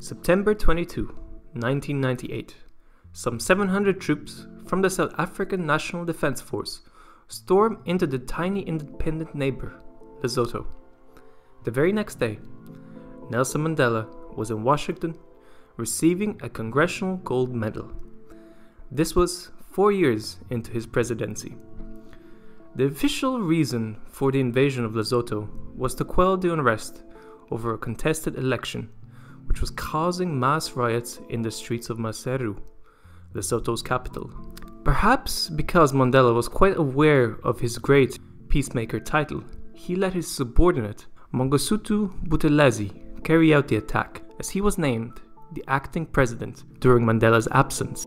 September 22, 1998. Some 700 troops from the South African National Defence Force storm into the tiny independent neighbor, Lesotho. The very next day, Nelson Mandela was in Washington receiving a Congressional Gold Medal. This was four years into his presidency. The official reason for the invasion of Lesotho was to quell the unrest over a contested election, which was causing mass riots in the streets of Maseru, Lesotho's capital. Perhaps because Mandela was quite aware of his great peacemaker title, he let his subordinate, Mangosuthu Buthelezi, carry out the attack, as he was named the acting president during Mandela's absence.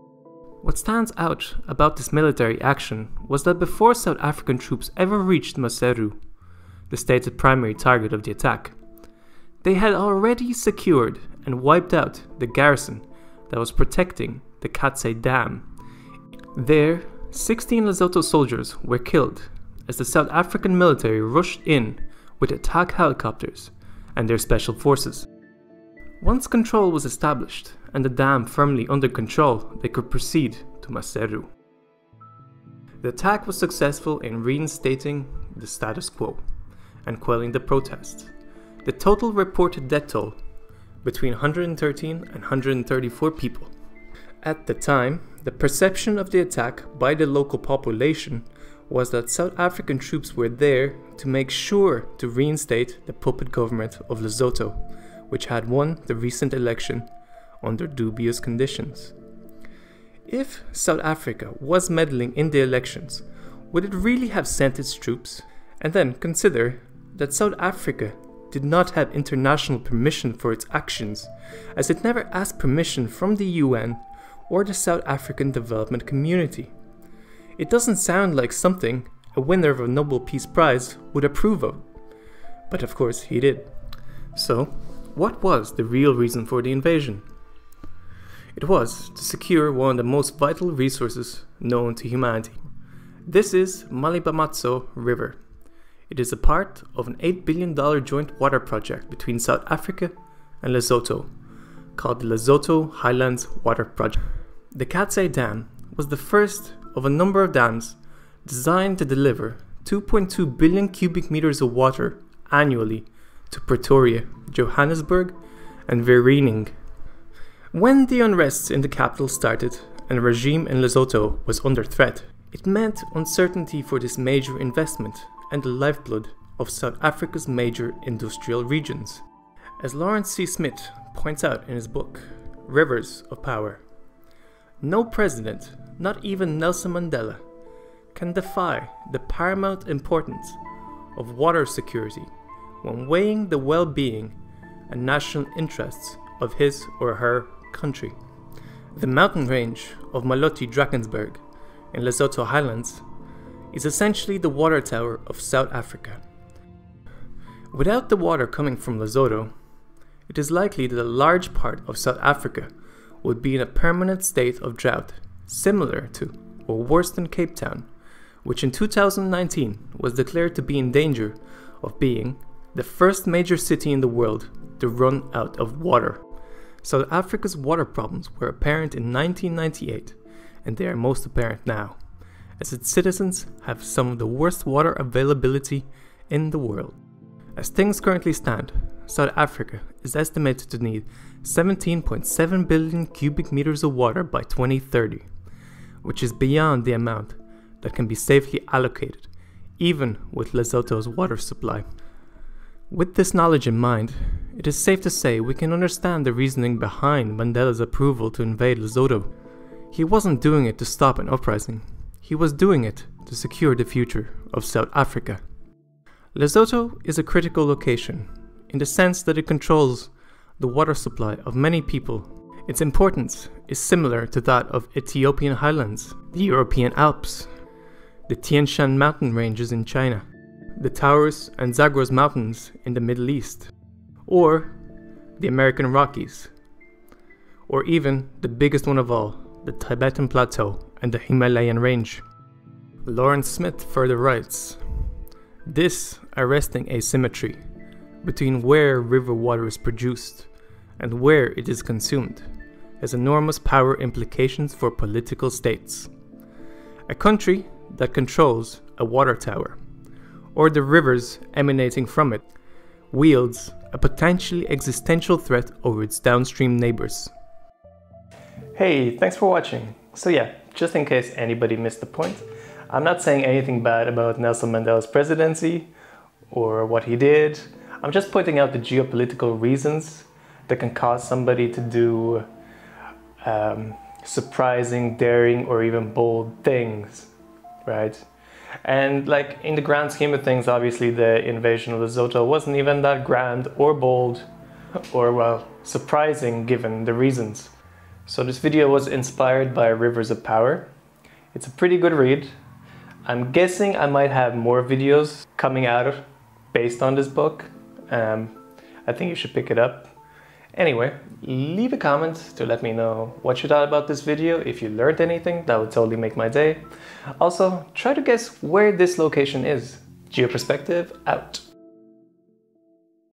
What stands out about this military action was that before South African troops ever reached Maseru, the stated primary target of the attack, they had already secured and wiped out the garrison that was protecting the Katse Dam. There, 16 Lesotho soldiers were killed as the South African military rushed in with attack helicopters and their special forces. Once control was established and the dam firmly under control, they could proceed to Maseru. The attack was successful in reinstating the status quo and quelling the protests. The total reported death toll between 113 and 134 people. At the time, the perception of the attack by the local population was that South African troops were there to make sure to reinstate the puppet government of Lesotho, which had won the recent election under dubious conditions. If South Africa was meddling in the elections, would it really have sent its troops? And then consider that South Africa did not have international permission for its actions, as it never asked permission from the UN or the South African development community. It doesn't sound like something a winner of a Nobel Peace Prize would approve of. But of course, he did. So, what was the real reason for the invasion? It was to secure one of the most vital resources known to humanity. This is Malibamatso River. It is a part of an $8 billion joint water project between South Africa and Lesotho, called the Lesotho Highlands Water Project. The Katse Dam was the first of a number of dams designed to deliver 2.2 billion cubic meters of water annually to Pretoria, Johannesburg, and Vereeniging. When the unrest in the capital started and the regime in Lesotho was under threat, it meant uncertainty for this major investment and the lifeblood of South Africa's major industrial regions. As Laurence C. Smith points out in his book, Rivers of Power, no president, not even Nelson Mandela, can defy the paramount importance of water security when weighing the well being and national interests of his or her country. The mountain range of Maloti Drakensberg in Lesotho Highlands is essentially the water tower of South Africa. Without the water coming from Lesotho, it is likely that a large part of South Africa would be in a permanent state of drought, similar to, or worse than Cape Town, which in 2019 was declared to be in danger of being the first major city in the world to run out of water. South Africa's water problems were apparent in 1998, and they are most apparent now as its citizens have some of the worst water availability in the world. As things currently stand, South Africa is estimated to need 17.7 billion cubic meters of water by 2030, which is beyond the amount that can be safely allocated, even with Lesotho's water supply. With this knowledge in mind, it is safe to say we can understand the reasoning behind Mandela's approval to invade Lesotho. He wasn't doing it to stop an uprising, he was doing it to secure the future of South Africa. Lesotho is a critical location in the sense that it controls the water supply of many people. Its importance is similar to that of Ethiopian highlands, the European Alps, the Tian Shan mountain ranges in China, the Taurus and Zagros mountains in the Middle East, or the American Rockies, or even the biggest one of all, the Tibetan Plateau and the Himalayan range. Laurence Smith further writes This arresting asymmetry between where river water is produced and where it is consumed has enormous power implications for political states. A country that controls a water tower, or the rivers emanating from it, wields a potentially existential threat over its downstream neighbors. Hey, thanks for watching. So, yeah, just in case anybody missed the point, I'm not saying anything bad about Nelson Mandela's presidency or what he did. I'm just pointing out the geopolitical reasons that can cause somebody to do um, surprising, daring, or even bold things, right? And like in the grand scheme of things, obviously the invasion of Lesotho wasn't even that grand or bold or well, surprising given the reasons. So this video was inspired by Rivers of Power. It's a pretty good read. I'm guessing I might have more videos coming out based on this book. Um, I think you should pick it up. Anyway, leave a comment to let me know what you thought about this video. If you learned anything, that would totally make my day. Also, try to guess where this location is. Geoperspective out.